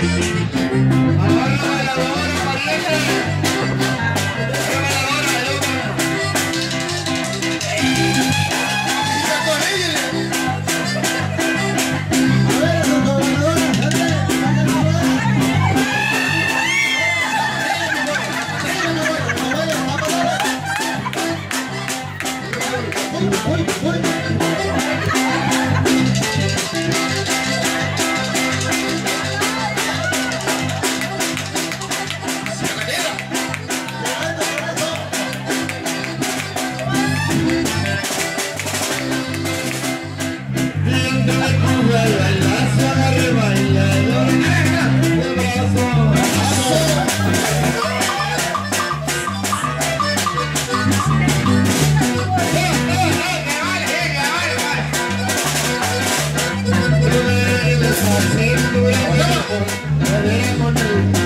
qué barro, Veremos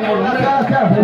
Gracias.